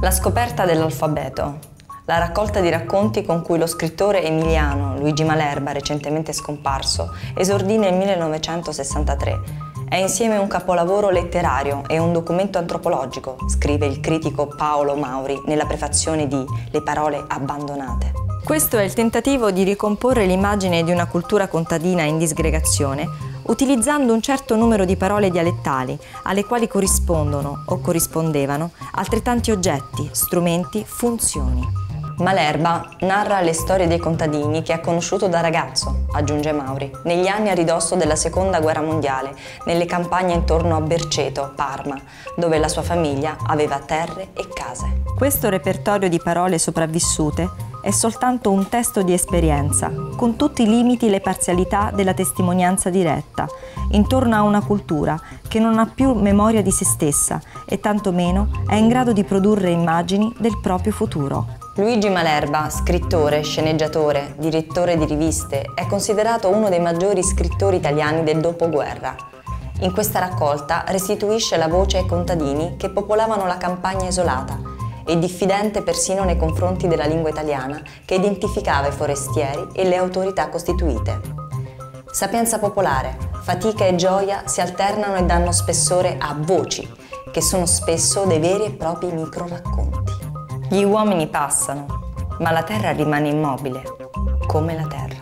La scoperta dell'alfabeto, la raccolta di racconti con cui lo scrittore emiliano Luigi Malerba, recentemente scomparso, esordì nel 1963. È insieme un capolavoro letterario e un documento antropologico, scrive il critico Paolo Mauri nella prefazione di Le parole abbandonate. Questo è il tentativo di ricomporre l'immagine di una cultura contadina in disgregazione utilizzando un certo numero di parole dialettali alle quali corrispondono o corrispondevano altrettanti oggetti, strumenti, funzioni. Malerba narra le storie dei contadini che ha conosciuto da ragazzo, aggiunge Mauri, negli anni a ridosso della seconda guerra mondiale, nelle campagne intorno a Berceto, Parma, dove la sua famiglia aveva terre e case. Questo repertorio di parole sopravvissute è soltanto un testo di esperienza, con tutti i limiti e le parzialità della testimonianza diretta, intorno a una cultura che non ha più memoria di se stessa e tantomeno è in grado di produrre immagini del proprio futuro. Luigi Malerba, scrittore, sceneggiatore, direttore di riviste, è considerato uno dei maggiori scrittori italiani del dopoguerra. In questa raccolta restituisce la voce ai contadini che popolavano la campagna isolata e diffidente persino nei confronti della lingua italiana che identificava i forestieri e le autorità costituite. Sapienza popolare, fatica e gioia si alternano e danno spessore a voci, che sono spesso dei veri e propri micro-racconti. Gli uomini passano, ma la terra rimane immobile, come la terra.